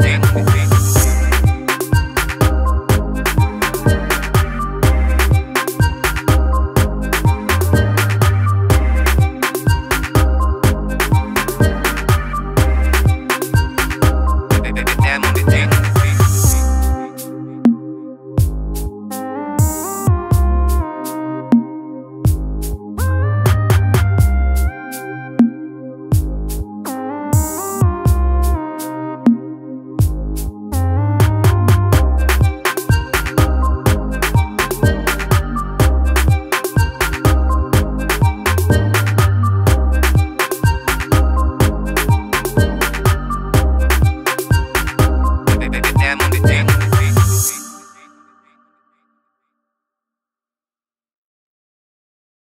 stand. Dick.